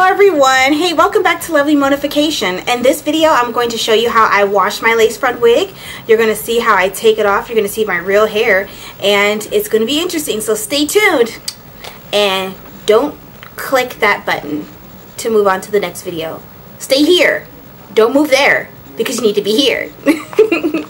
Hello everyone! Hey, welcome back to Lovely Monaification. In this video, I'm going to show you how I wash my lace front wig. You're going to see how I take it off. You're going to see my real hair. And it's going to be interesting, so stay tuned. And don't click that button to move on to the next video. Stay here. Don't move there because you need to be here.